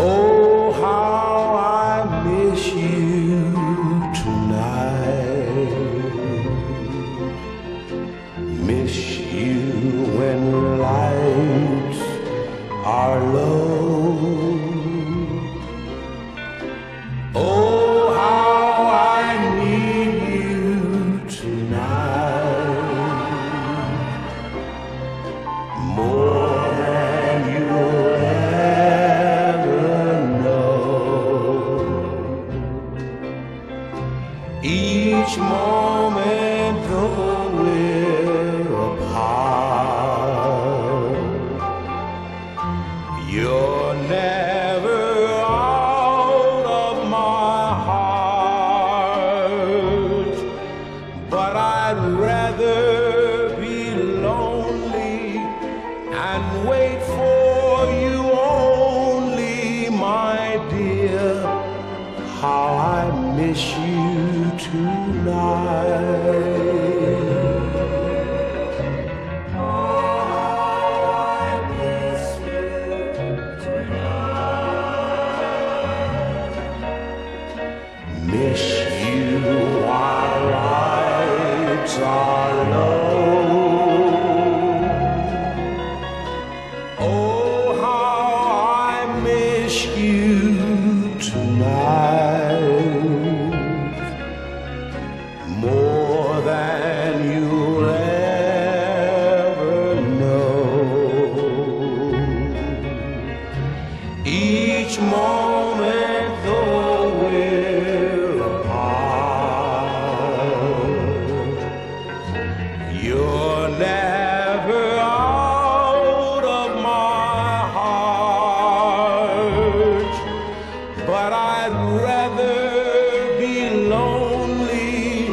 Oh, how I miss you tonight. Miss you when lights are low. Oh, Each moment though we're apart, you're never out of my heart. But I'd rather be lonely and wait for How I miss you tonight. Miss you while lights are Each moment though we're apart, you're never out of my heart. But I'd rather be lonely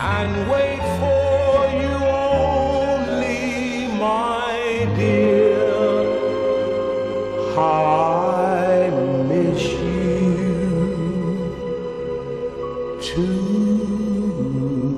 and wait for you only, my dear. to